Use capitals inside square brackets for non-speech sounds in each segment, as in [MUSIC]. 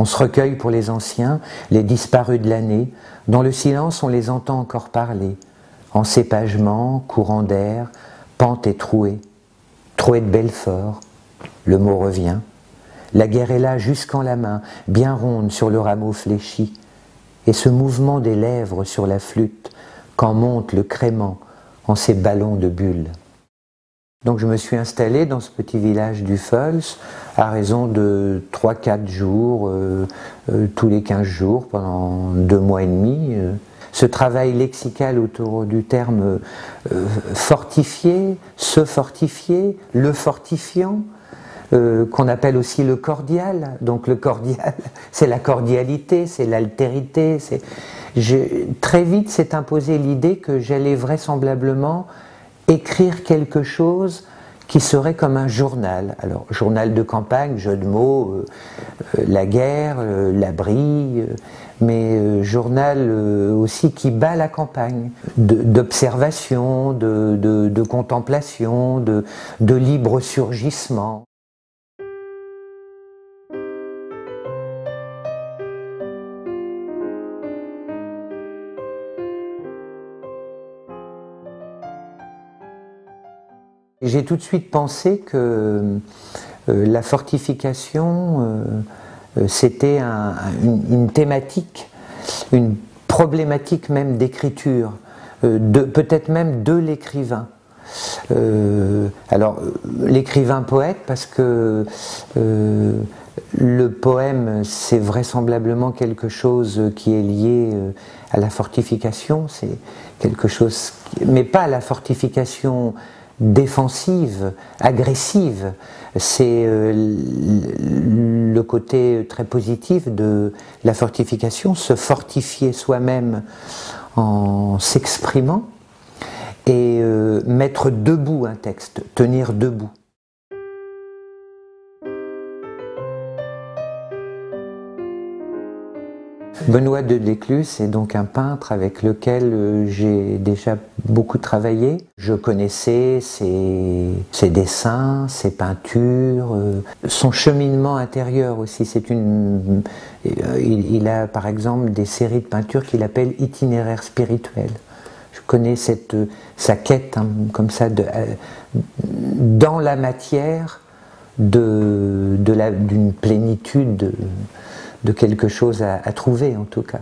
On se recueille pour les anciens, les disparus de l'année. Dans le silence, on les entend encore parler. Encépagement, courant d'air, pente et trouée. Trouée de Belfort, le mot revient. La guerre est là jusqu'en la main, bien ronde sur le rameau fléchi. Et ce mouvement des lèvres sur la flûte, quand monte le crément en ces ballons de bulles. Donc je me suis installé dans ce petit village du Fels à raison de 3-4 jours, euh, euh, tous les 15 jours, pendant deux mois et demi. Euh. Ce travail lexical autour du terme fortifié, se fortifier, le fortifiant, qu'on appelle aussi le cordial. Donc le cordial, [LAUGHS] c'est la cordialité, c'est l'altérité. Très vite s'est imposée l'idée que j'allais vraisemblablement écrire quelque chose qui serait comme un journal. Alors, journal de campagne, jeu de mots, euh, euh, la guerre, euh, l'abri, mais journal aussi qui bat la campagne, d'observation, de, contemplation, de libre surgissement. J'ai tout de suite pensé que euh, la fortification, euh, euh, c'était une, thématique, une problématique même d'écriture, peut-être même de l'écrivain. alors, l'écrivain poète, parce que le poème, c'est vraisemblablement quelque chose qui est lié à la fortification, c'est quelque chose, mais pas à la fortification défensive, agressive. C'est euh, le côté très positif de la fortification, se fortifier soi-même en s'exprimant et euh, mettre debout un texte, tenir debout. Benoît de Déclus est donc un peintre avec lequel euh, j'ai déjà beaucoup travaillé. Je connaissais ses, dessins, ses peintures, euh, son cheminement intérieur aussi. C'est une, euh, il, a par exemple des séries de peintures qu'il appelle itinéraires spirituels. Je connais cette, sa quête hein, comme ça de, dans la matière de, d'une plénitude de quelque chose à, trouver en tout cas.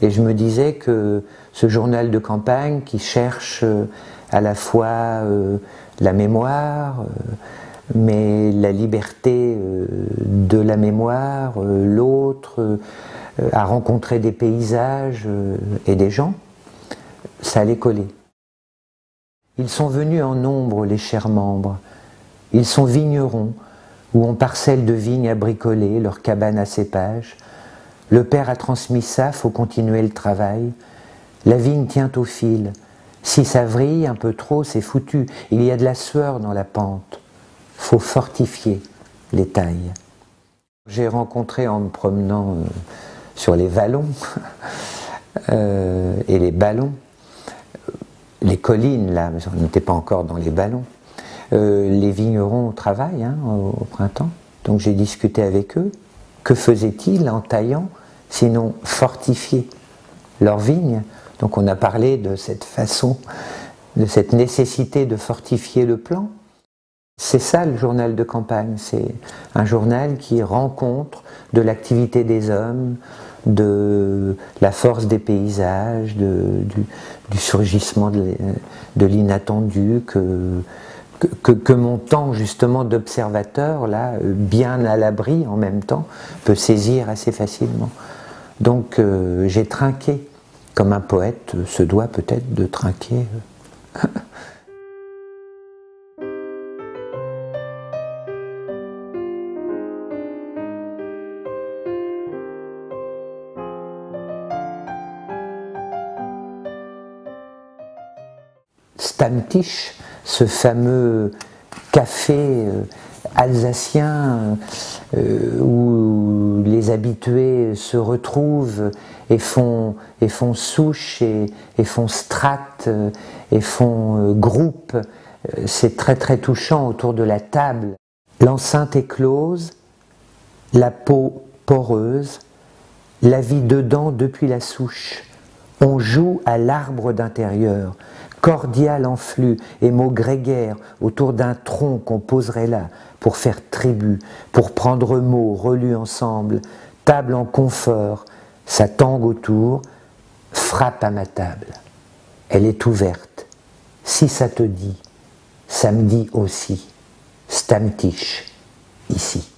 Et je me disais que ce journal de campagne qui cherche euh, à la fois euh, la mémoire, euh, mais la liberté de la mémoire, l'autre, à rencontrer des paysages et des gens, ça allait coller. Ils sont venus en nombre, les chers membres. Ils sont vignerons, où on parcelle de vignes à bricoler, leur cabane à cépage. Le père a transmis ça, faut continuer le travail. La vigne tient au fil. Si ça vrille un peu trop, c'est foutu. Il y a de la sueur dans la pente. Faut fortifier les tailles. J'ai rencontré en me promenant euh, sur les vallons [LAUGHS] euh, et les ballons, les collines là, mais on n'était pas encore dans les ballons. Euh, les vignerons travaillent hein, au, printemps, donc j'ai discuté avec eux. Que faisaient-ils en taillant sinon fortifier leurs vignes? Donc on a parlé de cette façon, de cette nécessité de fortifier le plan. C'est ça le journal de campagne, c'est un journal qui rencontre de l'activité des hommes, de la force des paysages, du, surgissement de l'inattendu que, que, mon temps justement d'observateur, là, bien à l'abri en même temps, peut saisir assez facilement. Donc euh, j'ai trinqué, comme un poète se doit peut-être de trinquer. [LAUGHS] Stammtisch, ce fameux café euh, alsacien euh, où les habitués se retrouvent et font, et font souche et, font strate et font groupe. C'est très très touchant autour de la table. L'enceinte est close, la peau poreuse, la vie dedans depuis la souche. On joue à l'arbre d'intérieur, cordial en flux et mots grégaires autour d'un tronc qu'on poserait là pour faire tribu, pour prendre mots relus ensemble, table en confort, ça tangue autour, frappe à ma table. Elle est ouverte. Si ça te dit, ça me dit aussi. Stamtisch, ici.